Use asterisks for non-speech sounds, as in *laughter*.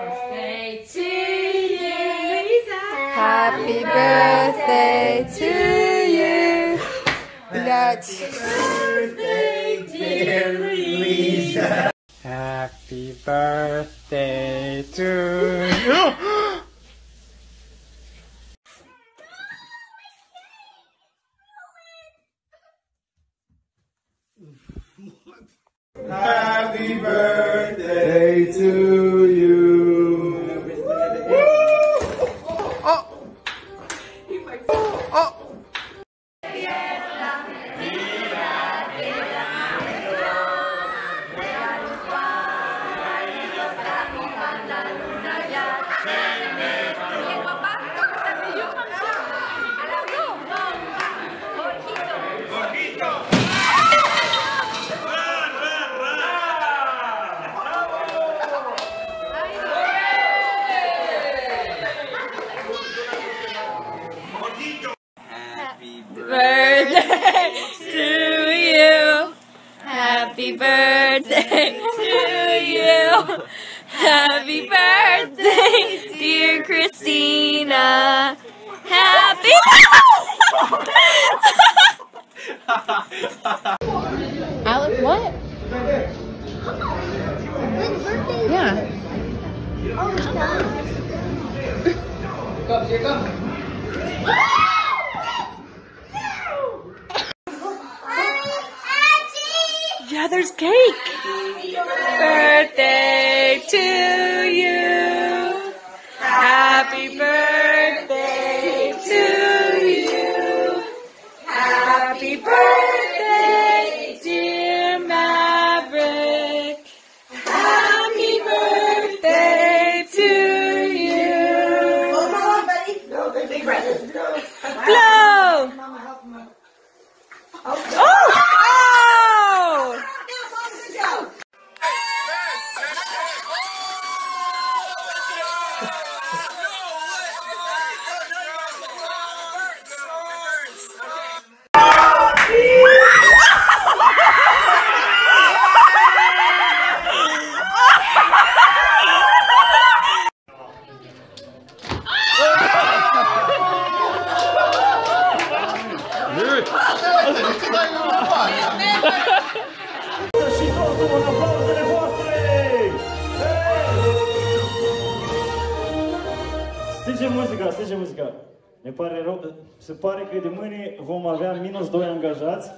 birthday to you. Happy birthday to you. Let's birthday, dear Lisa. Happy birthday to you. *gasps* Happy birthday to Happy birthday to you. Happy birthday, dear Christina. Happy. Alex, what? Yeah. *laughs* Yeah, there's cake. Birthday to you. Happy birthday Și totul în aplauzele voastre! Stige muzica, stige muzica. Ne pare rău, se pare că de mâine vom avea minus 2 angajați